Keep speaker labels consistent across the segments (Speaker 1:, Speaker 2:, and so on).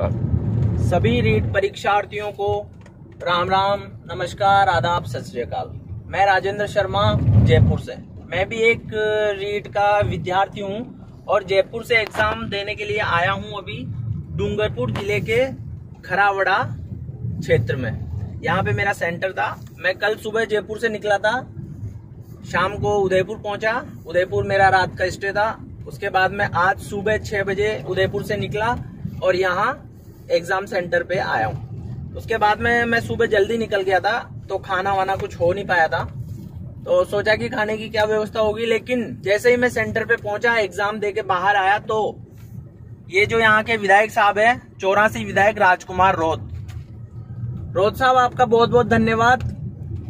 Speaker 1: साहब
Speaker 2: सभी रीट परीक्षार्थियों को राम राम, नमस्कार, आदाब, सत श्रीकाल मैं राजेंद्र शर्मा, जयपुर से। मैं भी एक रीट का विद्यार्थी हूँ और जयपुर से एग्ज़ाम देने के लिए आया हूँ अभी डूंगरपुर ज़िले के खरावड़ा क्षेत्र में। यहाँ पे मेरा सेंटर था। मैं कल सुबह जयपुर से निकला था। शाम को उदयपुर पहुँचा। उदयपुर मेरा रात का स्टे था। उसके बाद मैं आज सुबह छह बजे उदयपुर से निकला और यहाँ एग्ज़ाम सेंटर पे आया हूँ। उसके बाद में, मैं सुबह जल्दी निकल गया था तो खाना वाना कुछ हो नहीं पाया था। तो सोचा कि खाने की क्या व्यवस्था होगी, लेकिन जैसे ही मैं सेंटर पे पहुँचा, एग्ज़ाम दे के बाहर आया तो ये जो यहाँ के विधायक साहब है, चौरासी विधायक राजकुमार रोध रोध साहब, आपका बहुत बहुत धन्यवाद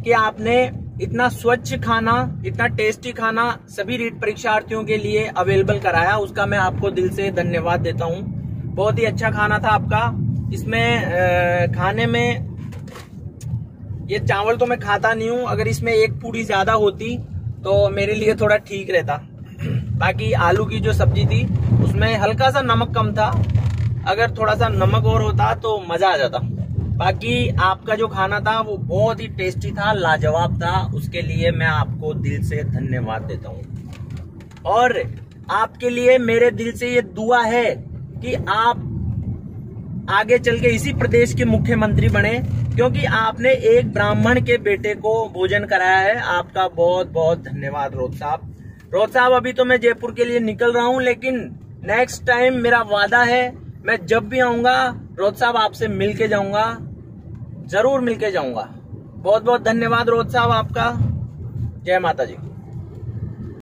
Speaker 2: कि आपने इतना स्वच्छ खाना, इतना टेस्टी खाना सभी रीट परीक्षार्थियों के लिए अवेलेबल कराया। उसका मैं आपको दिल से धन्यवाद देता हूँ। बहुत ही अच्छा खाना था आपका। इसमें खाने में ये चावल तो मैं खाता नहीं हूँ, अगर इसमें एक पूड़ी ज़्यादा होती तो मेरे लिए थोड़ा ठीक रहता। बाकी आलू की जो सब्ज़ी थी, उसमें हल्का सा नमक कम था। अगर थोड़ा सा नमक और होता तो मज़ा आ जाता। बाकी आपका जो खाना था, वो बहुत ही टेस्टी था, लाजवाब था। उसके लिए मैं आपको दिल से धन्यवाद देता हूँ। और आपके लिए मेरे दिल से ये दुआ है कि आप आगे चल के इसी प्रदेश के मुख्यमंत्री बने, क्योंकि आपने एक ब्राह्मण के बेटे को भोजन कराया है। आपका बहुत बहुत धन्यवाद रोज साहब। रोज साहब, अभी तो मैं जयपुर के लिए निकल रहा हूँ, लेकिन नेक्स्ट टाइम मेरा वादा है, मैं जब भी आऊँगा रोज साहब आपसे मिल के जाऊँगा, ज़रूर मिलके जाऊँगा। बहुत बहुत धन्यवाद रोज साहब आपका। जय माता जी